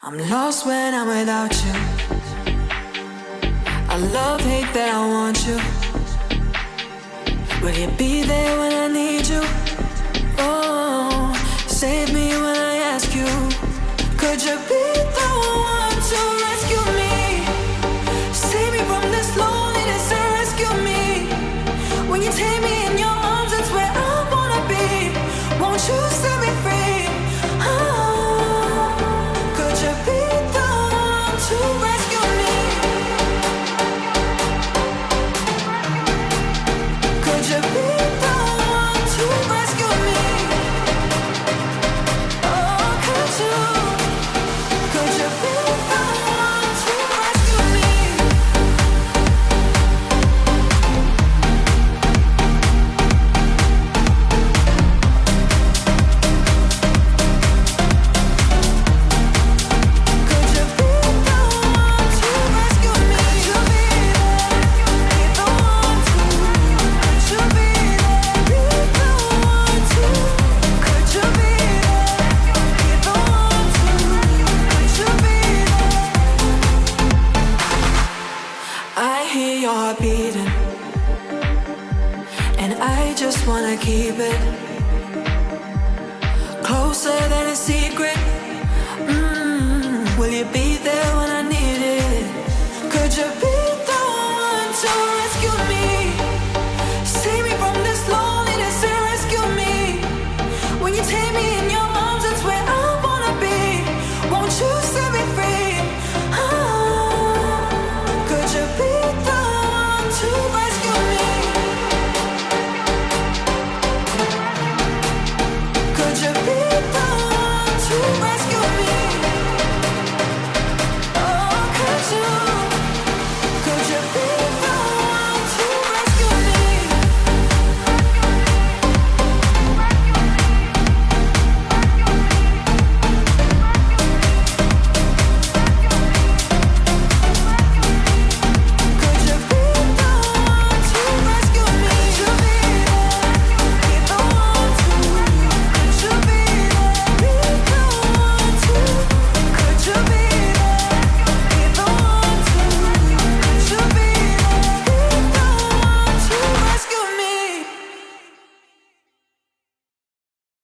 I'm lost when I'm without you. I love, hate that I want you. Will you be there when I need you? just wanna keep it closer than a secret. Mm -hmm. Will you be there when I need it? Could you be the one to rescue me? Save me from this loneliness and rescue me when you take me.